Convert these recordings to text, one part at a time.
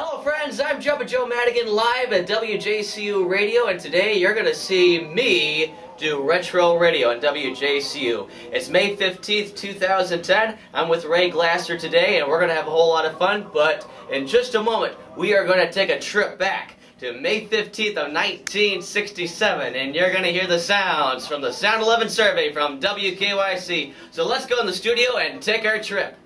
Hello friends, I'm Jumbo Joe Madigan live at WJCU Radio and today you're going to see me do Retro Radio on WJCU. It's May 15th, 2010. I'm with Ray Glasser today and we're going to have a whole lot of fun, but in just a moment we are going to take a trip back to May 15th of 1967 and you're going to hear the sounds from the Sound 11 survey from WKYC. So let's go in the studio and take our trip.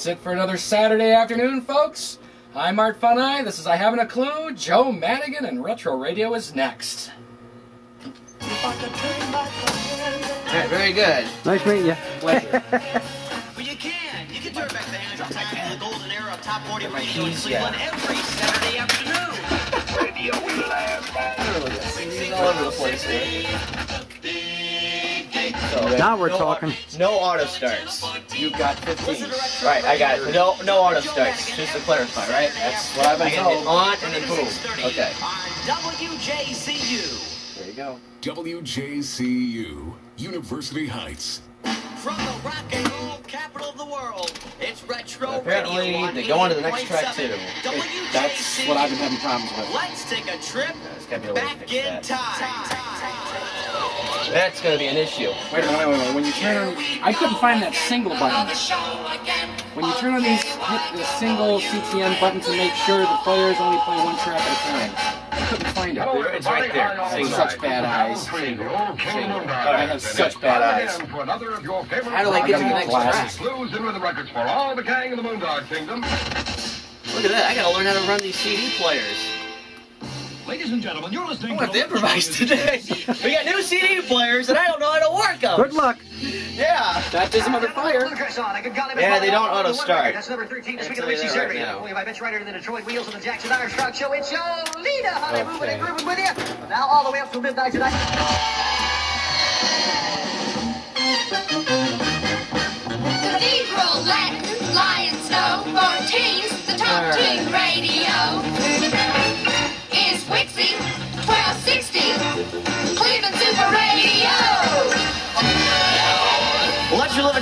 That's it for another Saturday afternoon, folks. I'm Art Funai. This is I Haven't a Clue. Joe Madigan and Retro Radio is next. Alright, very good. Nice meeting you. Pleasure. top 40 radio in Cleveland yeah. every Saturday afternoon. He's all over the place here. So, Now we're no talking. au- no auto starts. You've got 15. Right, I got it. No, no auto starts. Just to clarify, right? That's what I've been I can told. on and then boom. Okay. On WJCU. There you go. WJCU, University Heights. From the rock and roll capital of the world, it's Retro Apparently, Radio on they go on to the next track, too. WJCU. That's what I've been having problems with. Let's take a trip There's gotta be a way to back in that. time. That's gonna be an issue. Wait a minute, wait, wait, wait. When you turn on, I couldn't find that single button. When you turn on these, hit the single CTN button to make sure the players only play one track at a time. I couldn't find it. It's right there. I have such bad eyes. Single. I have such bad eyes. How How do I get to the next Glasses. track? Clues in with the records for all the gang in the Moondog Kingdom. Look at that. I gotta learn how to run these CD players. Ladies and gentlemen, you're listening I'm gonna have to improvise today. we got new CD players and I don't know how to work them. Good luck. Yeah. Baptism under fire. Yeah, they don't auto start. That's number 13 this I'll week tell on the you Richie that right Survey. now. Believe I bet right the Detroit Wheels and the Jackson Armstrong Show. It's your leader, honey, moving and grooving with you. Now all the way up till midnight tonight.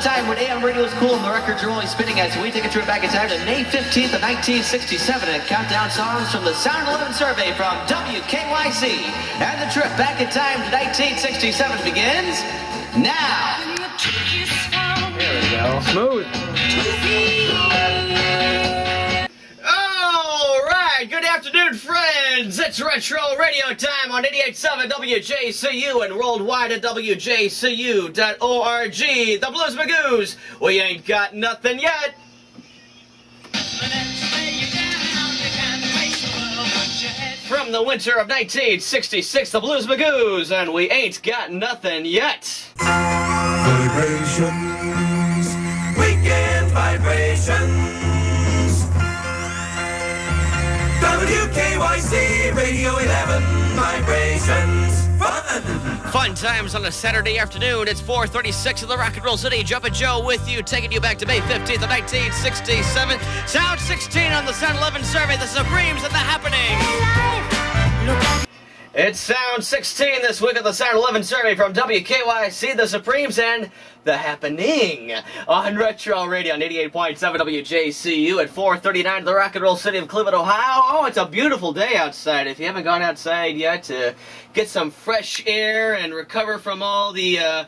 Time when AM radio was cool and the records are only spinning as we take a trip back in time to May 15th of 1967 and countdown songs from the Sound 11 survey from WKYC. And the trip back in time to 1967 begins now. There we go. Smooth. Right, good afternoon, friends. It's Retro Radio time on 88.7 WJCU and worldwide at WJCU.org. The Blues Magoos. We ain't got nothing yet. From the winter of 1966, the Blues Magoos, and we ain't got nothing yet. Vibrations, Radio 11 vibrations. Fun. Fun times on a Saturday afternoon. It's 436 of the Rock and Roll City. Jumpin' Joe with you, taking you back to May 15th of 1967. Sound 16 on the Sound 11 survey. The Supremes and the Happening. It's Sound 16 this week of the Sound 11 survey from WKYC, The Supremes, and The Happening on Retro Radio on 88.7 WJCU at 439 of the Rock and Roll City of Cleveland, Ohio. Oh, it's a beautiful day outside. If you haven't gone outside yet to get some fresh air and recover from all the, uh,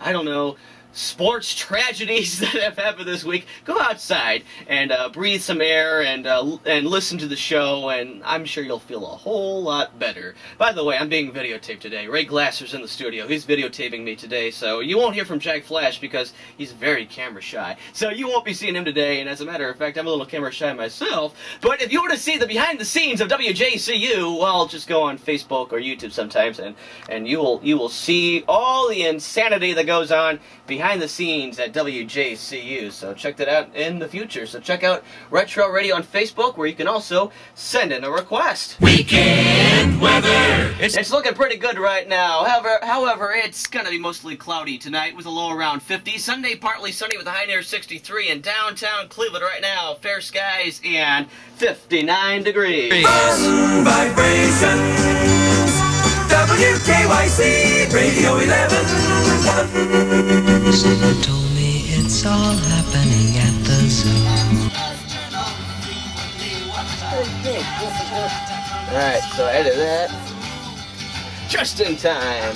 I don't know, sports tragedies that have happened this week, go outside and uh, breathe some air and uh, and listen to the show, and I'm sure you'll feel a whole lot better. By the way, I'm being videotaped today. Ray Glasser's in the studio. He's videotaping me today, so you won't hear from Jack Flash because he's very camera shy. So you won't be seeing him today, and as a matter of fact, I'm a little camera shy myself. But if you want to see the behind the scenes of WJCU, well, just go on Facebook or YouTube sometimes, and and you will you will see all the insanity that goes on behind the scenes at WJCU. So check that out in the future. So check out Retro Radio on Facebook, where you can also send in a request. Weekend weather. It's, it's looking pretty good right now. However, however, it's going to be mostly cloudy tonight with a low around 50. Sunday, partly sunny with a high near 63. In downtown Cleveland right now, fair skies and 59 degrees. Fun vibrations. WKYC Radio 11. Someone told me it's all happening at the zoo. Alright, so I edit that. Just in time.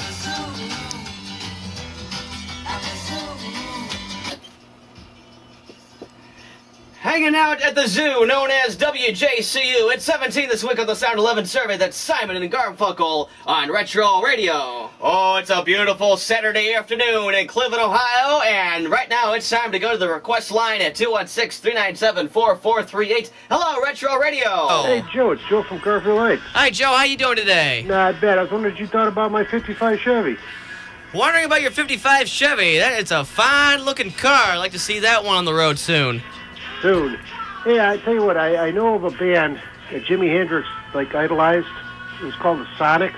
Hanging out at the zoo known as WJCU. It's 17 this week on the Sound 11 survey. That's Simon and Garfunkel on Retro Radio. Oh, it's a beautiful Saturday afternoon in Cleveland, Ohio. And right now it's time to go to the request line at 216 397 4438. Hello, Retro Radio. Oh. Hey, Joe, it's Joe from Garfield Heights. Hi, Joe. How you doing today? Not bad. I was wondering what you thought about my 55 Chevy. Wondering about your 55 Chevy. That it's a fine looking car. I'd like to see that one on the road soon. Soon. Hey, I tell you what, I, I know of a band that Jimi Hendrix, like, idolized. It was called the Sonics.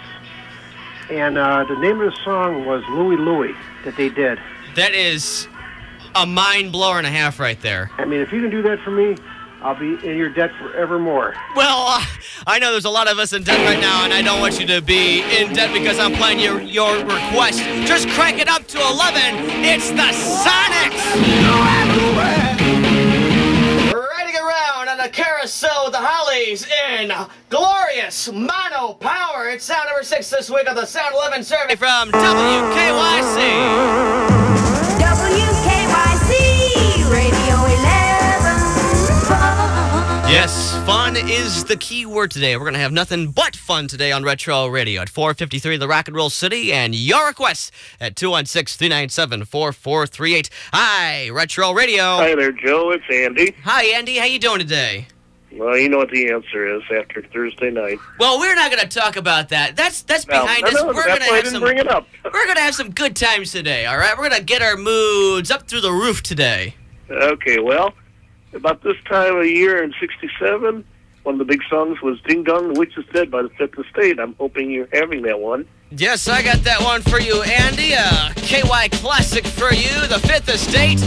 And uh, the name of the song was Louie Louie that they did. That is a mind blower and a half right there. I mean, if you can do that for me, I'll be in your debt forevermore. Well, uh, I know there's a lot of us in debt right now, and I don't want you to be in debt because I'm playing your your request. Just crank it up to 11. It's the Sonics. With in glorious mono power. It's sound number six this week on the Sound 11 survey from WKYC. WKYC Radio 11. Yes, fun is the key word today. We're going to have nothing but fun today on Retro Radio at 453 in The Rock and Roll City and your requests at 216-397-4438. Hi, Retro Radio. Hi there, Joe. It's Andy. Hi, Andy. How you doing today? Well, you know what the answer is after Thursday night. Well, we're not going to talk about that. That's that's behind no, us. no, we're going to have some bring it up. We're going to have some good times today, all right? We're going to get our moods up through the roof today. Okay, well, about this time of year in '67, one of the big songs was "Ding Dong, the Witch is Dead" by the Fifth Estate. I'm hoping you're having that one. Yes, I got that one for you, Andy. A KY classic for you, The Fifth Estate.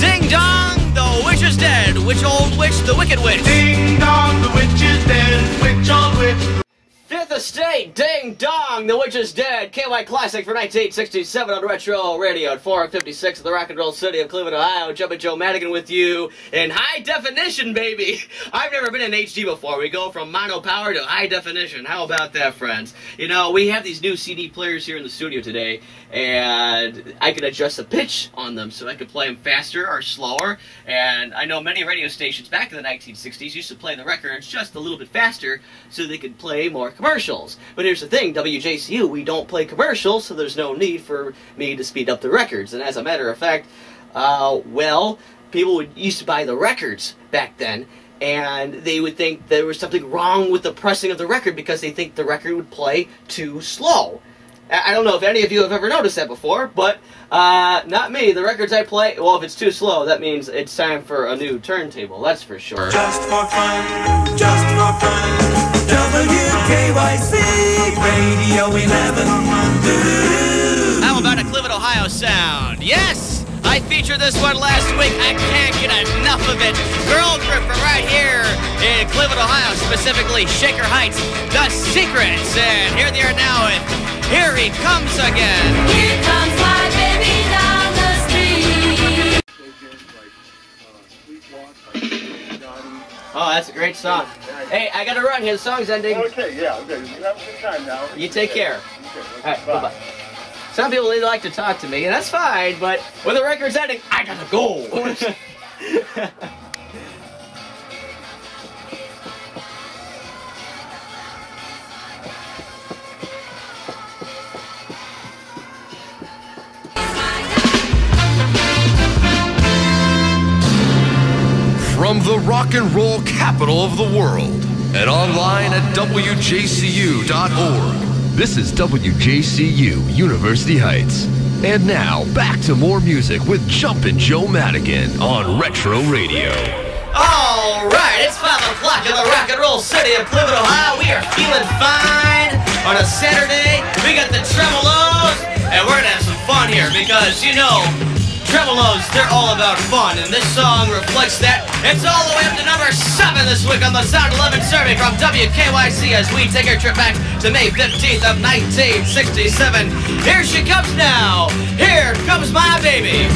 Ding dong, the witch is dead. Which old witch? The wicked witch. Ding dong, the witch is dead. Witch old witch. Fifth Estate, ding dong, the witch is dead. KY classic for 1967 on Retro Radio at 456 of the Rock and Roll City of Cleveland, Ohio. Jumpin' Joe Madigan with you in high definition, baby. I've never been in HD before. We go from mono power to high definition. How about that, friends? You know, we have these new CD players here in the studio today, and I can adjust the pitch on them so I can play them faster or slower. And I know many radio stations back in the 1960s used to play the records just a little bit faster so they could play more commercials. But here's the thing, WJCU, we don't play commercials, so there's no need for me to speed up the records. And as a matter of fact, uh, well, people would used to buy the records back then, and they would think there was something wrong with the pressing of the record because they think the record would play too slow. I don't know if any of you have ever noticed that before, but uh, not me. The records I play, well, if it's too slow, that means it's time for a new turntable. That's for sure. Just for fun, just for fun. WKYC Radio 11. Doo-doo-doo. How about a Cleveland, Ohio sound? Yes! I featured this one last week. I can't get enough of it. Girl group from right here in Cleveland, Ohio, specifically Shaker Heights, The Secrets. And here they are now with Here He Comes Again. Here comes Oh, that's a great song. Hey, I gotta run here. The song's ending. Okay, yeah, okay. You have a good time now. You take care. All right, bye-bye. Some people they like to talk to me, and that's fine, but when the record's ending, I gotta go. From the rock and roll capital of the world and online at WJCU.org. This is WJCU University Heights. And now, back to more music with Jumpin' Joe Madigan on Retro Radio. All right, it's 5 o'clock in the rock and roll city of Cleveland, Ohio. We are feeling fine. on a Saturday. We got the Tremeloes, and we're gonna have some fun here because you know. Tremeloes, they're all about fun, and this song reflects that. It's all the way up to number 7 this week on the Sound 11 survey from WKYC as we take our trip back to May 15th of 1967. Here she comes now. Here comes my baby.